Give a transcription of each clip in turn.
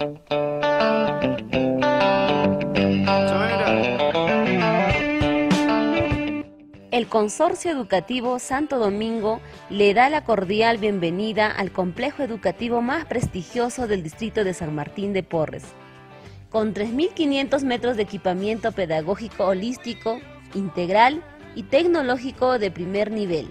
El Consorcio Educativo Santo Domingo le da la cordial bienvenida al complejo educativo más prestigioso del distrito de San Martín de Porres. Con 3.500 metros de equipamiento pedagógico holístico, integral y tecnológico de primer nivel.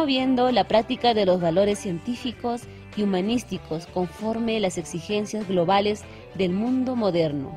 Promoviendo la práctica de los valores científicos y humanísticos conforme las exigencias globales del mundo moderno.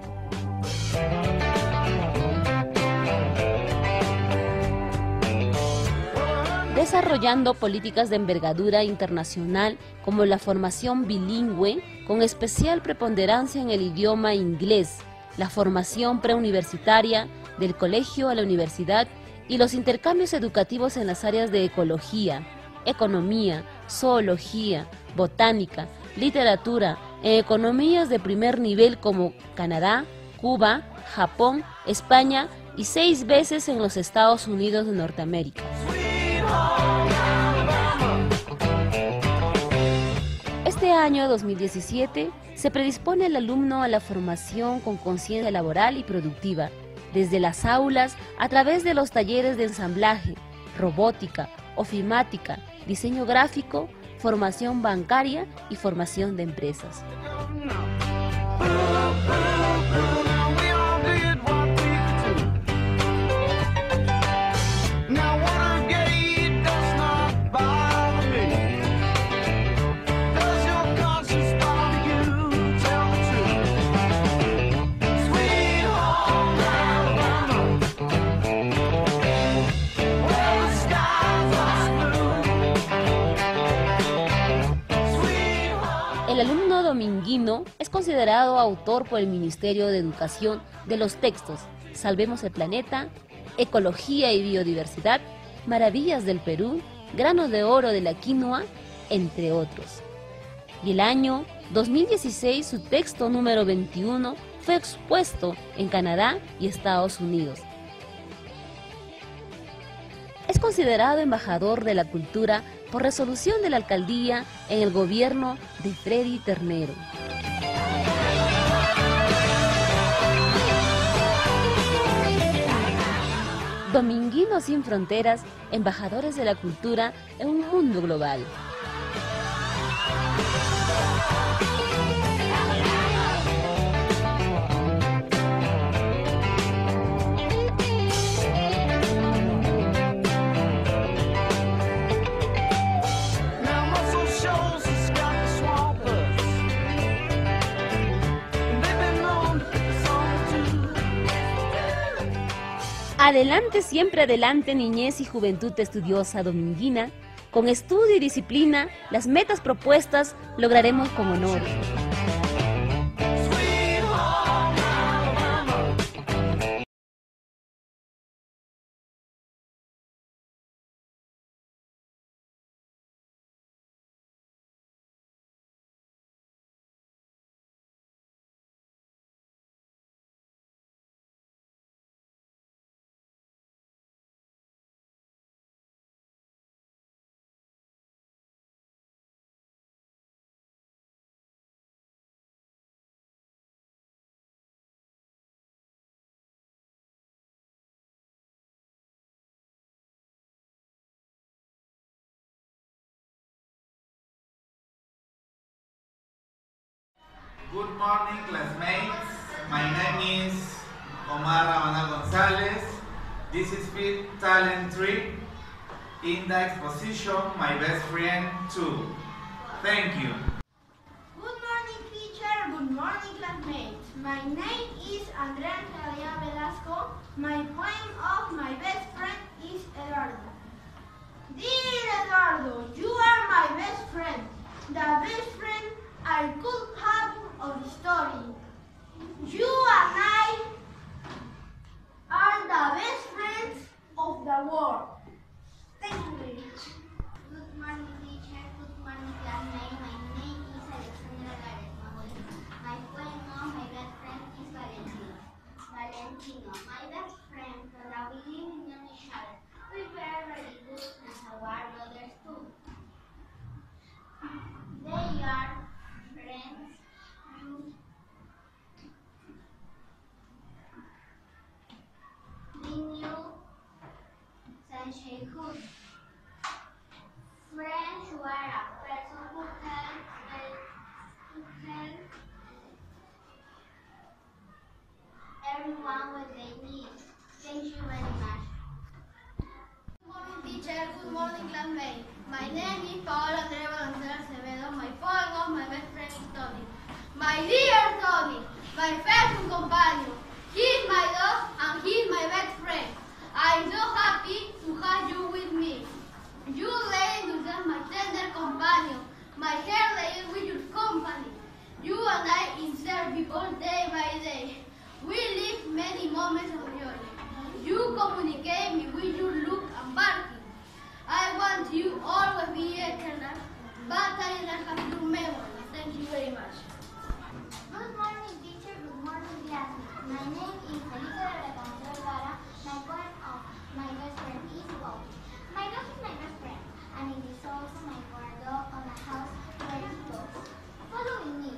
desarrollando políticas de envergadura internacional como la formación bilingüe con especial preponderancia en el idioma inglés, la formación preuniversitaria del colegio a la universidad y los intercambios educativos en las áreas de ecología, economía, zoología, botánica, literatura, en economías de primer nivel como Canadá, Cuba, Japón, España y seis veces en los Estados Unidos de Norteamérica. Este año 2017 se predispone al alumno a la formación con conciencia laboral y productiva desde las aulas a través de los talleres de ensamblaje, robótica, ofimática, diseño gráfico, formación bancaria y formación de empresas. Considerado autor por el Ministerio de Educación de los textos Salvemos el Planeta, Ecología y Biodiversidad, Maravillas del Perú, Granos de Oro de la Quinoa, entre otros. Y el año 2016 su texto número 21 fue expuesto en Canadá y Estados Unidos. Es considerado embajador de la cultura por resolución de la alcaldía en el gobierno de Freddy Ternero. Dominguinos sin fronteras, embajadores de la cultura en un mundo global. Adelante, siempre adelante, niñez y juventud estudiosa dominguina. Con estudio y disciplina, las metas propuestas lograremos con honor. Good morning, classmates. My name is Omar Ramana Gonzalez. This is Fit Talent Trip in the exposition My Best Friend 2. Thank you. Good morning, teacher. Good morning, classmates. My name is Andrea Angelia Velasco. My poem of my best friend is Eduardo. Dear Eduardo, you are my best friend. The best friend I could have a story. You and I are the best friends of the world. Thank you. Good morning, teacher. Good morning, classmate. My name is Alexandra Gareth My poem, my best friend is Valentino. Valentino, my best friend, that we live in Venezuela. We were really good friends, our brothers too. They are Classmate. My name is Paola Andrea Valenzuela Acevedo. My poem of my best friend is Tony. My dear Tony, my faithful companion. He is my dog and he is my best friend. I'm so happy to have you with me. You lay with my tender companion. My hair laid with your company. You and I insert people day by day. We live many moments of joy. You communicate me with your look and barking. I want you always be eternal, but I don't have your memory. Thank you very much. Good morning, teacher. Good morning, classmates. My name is Felicia Recanto Vergara. My poem of my best friend is Wow. My dog is my best friend, and it is also my dog on a house where he goes, following me.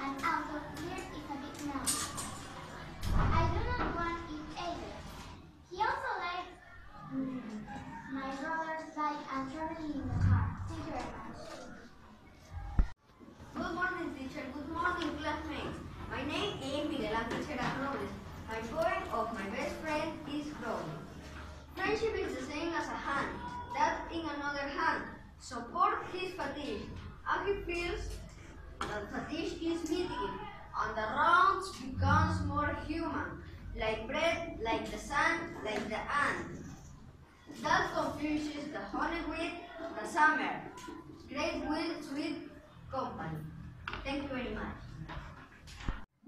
And also, here is a big no. I do not want it either. He also likes mm, my brother's bike and traveling in the car. Thank you very much. Good morning, teacher. Good morning, classmates. My name is Miguel Ángel Serra Robles. My poem of my best friend is Growing. Friendship is the same as a hand that in another hand support his fatigue. How he feels that fatigue is meeting and the rounds becomes more human, like bread, like the sun, like the ant. That confuses the honey with the summer. Great with sweet company. Thank you very much.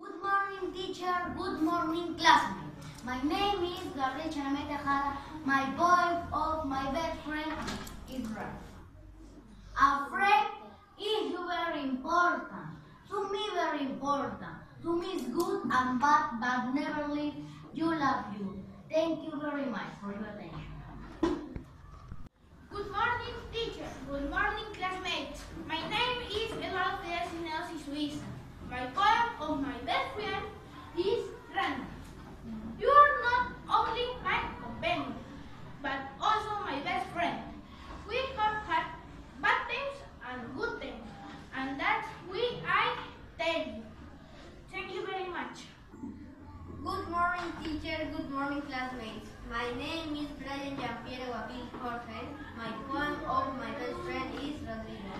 Good morning, teacher. Good morning, classmate. My name is Gabriel Chaname Tejada. My boy of my best friend is Brad. A friend is very important. To me, very important. To me, it's good and bad, but never leave. You love you. Thank you very much for your attention. Good morning, teacher. Good morning, classmates. My name is Eduardo Pérez Ineos Suiza. My poem of my best friend is Randall. You are not only my companion, but also my best friend. We have had bad things and good things, and that's we I tell you. Thank you very much. Good morning, teacher. Good morning, classmates. My name is Brian Jean-Pierre Guapil Jorge. My poem of my best friend is Rodrigo.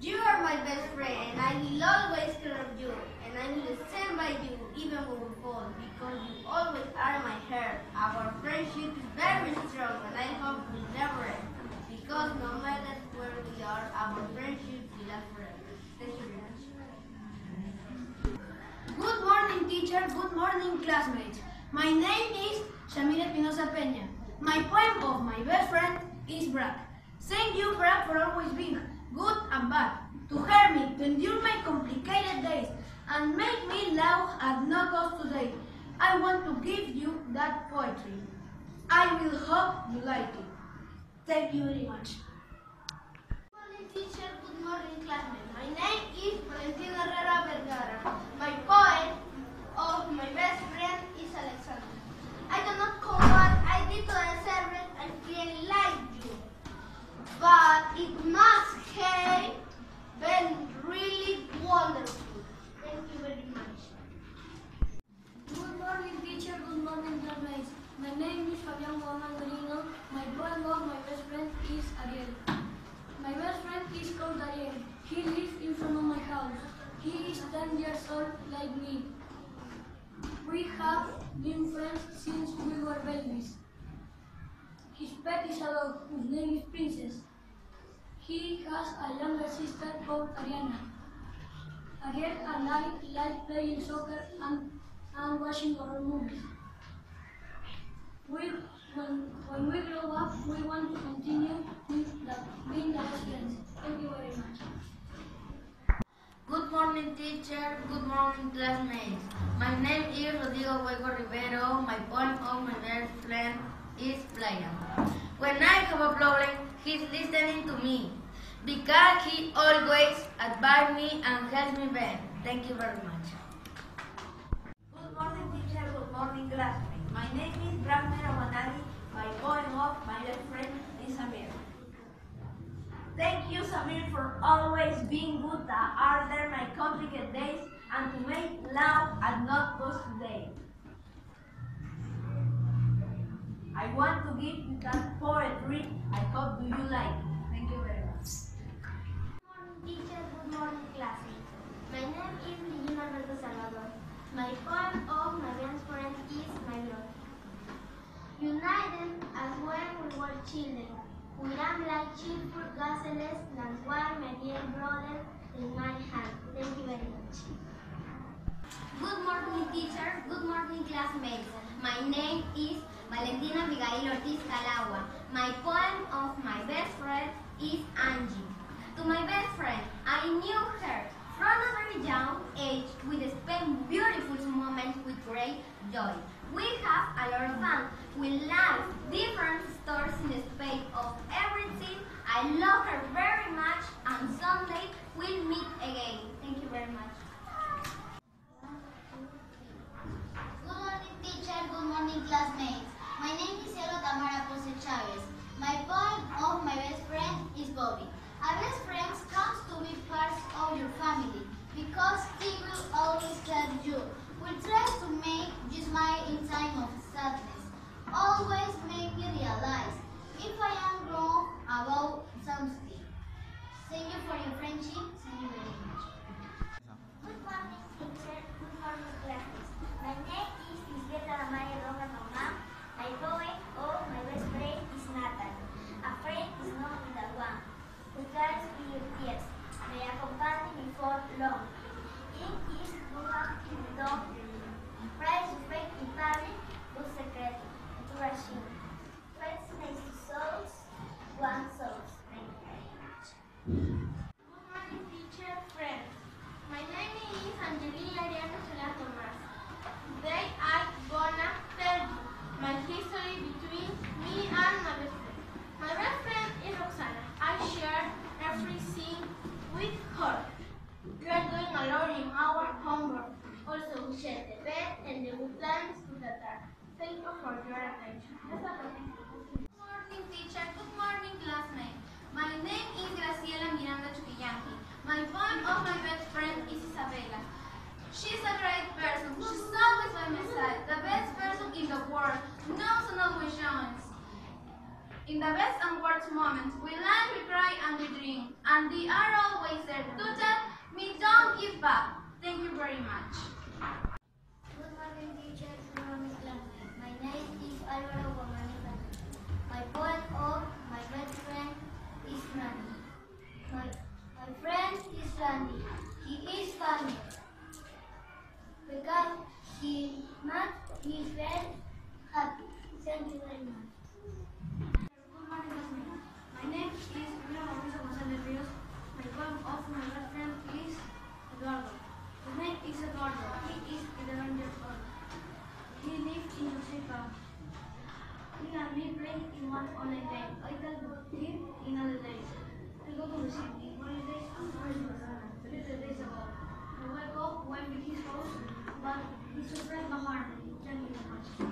You are my best friend, and I will always care of you, and I will stand by you even when we fall, because you always are my heart. Our friendship is very strong, and I hope we never end, because no matter where we are, our friendship will last forever. Thank you very much. Good morning, teacher. Good morning, classmates. My name is Shamil Espinosa Peña. My poem of my best friend is Brad. Thank you, Brad, for always being good and bad, to hear me, to endure my complicated days, and make me laugh at no cost today. I want to give you that poetry. I will hope you like it. Thank you very much. Good morning, teacher. Good morning, classmates. My name is Valentina Herrera Vergara. My poem of my best friend is Alexander. I do not know what I did to deserve it and really like you, but it must have been really wonderful. Thank you very much. Good morning, teacher. Good morning, classmates. My name is Fabian Juan Mandarino. My of my best friend is Ariel. My best friend is called Ariel. He lives in front of my house. He is 10 years old like me. We have been friends since we were babies. His pet is a dog whose name is Princess. He has a younger sister called Ariana. Ariel and I like playing soccer and, and watching horror movies. We, when, when we grow up, we want to continue with the, being the friends. Thank you very much. Good morning, teacher. Good morning, classmates. My name is Rodrigo Huego Rivero. My poem of my best friend is Brian. When I have a problem, he's listening to me because he always advises me and helps me bend. Thank you very much. Good morning, teacher. Good morning, classmates. My name is Brahmer Awanagi. My poem of my best friend is Samir. Thank you, Samir, for always being good uh, to harder my complicated days and to make love and not post today. I want to give you that poetry. I hope do you like. Thank you very much. Good morning, teacher. Good morning, classmates. My name is Regina Salvador. My poem of my friend is My Lord. United as when we were children, we ran like cheerful gazelles, and one my dear brother in my hand. Thank you very much. Good morning, teacher. Good morning, classmates. My name is Valentina Abigail Ortiz Calagua. My poem of my best friend is Angie. To my best friend, I knew her from a very young moments with great joy. We have a lot of fun. We like different stories in the space of everything. I love her very much and someday we'll meet again. Thank you very much. Good morning, teacher. Good morning, classmates. My name is Cielo Tamara Ponce Chavez. My poem of my best friend is Bobby. A best friend comes to be part of your family because he will always help you. We try to make smile in time of sadness. Always make me realize if I am wrong about something. Thank you for your friendship. Thank you very much. Good morning, teacher. Good morning, classmates. My name is Lisbeth Amaya Rojas Mamá. My poem of my best friend is Nathan. A friend is not the one who tries to your tears. May accompany me for long. It is who have done Price of faith in public, good secret, to Rashid. Friends next to souls, one souls. Thank you very much. Good morning, teacher, friends. My name is Angelina Ariana Sola Tomas. Today I'm gonna tell you my history between me and my best friend. My best friend is Roxana. I share everything with her. We are doing a lot in our homework. Also, we share the bed and the good plans to the dark. Thank you for your attention. That's all. Good morning, teacher. Good morning, classmate. My name is Graciela Miranda Chuquillanqui. My poem of my best friend is Isabella. She's a great person. She's always by my side. The best person in the world. Knows and always shines. In the best and worst moments, we laugh, we cry, and we dream. And they are always there to tell me don't give up. Thank you very much. Good morning, teacher. Good morning, classmates. My name is Alvaro My poem of my best friend is Randy. My, my friend is Randy. He is funny because he makes his friends happy. Thank you very much. My name is Julio. My of my best friend is Eduardo. His name is Eduardo. He is 11 years old. He lives in Josica. He and me play in one online. I tell him in other days. I go to the city holidays and Christmas. A little days ago. I wake up, with his house, but he surprised my heart. Thank you very much.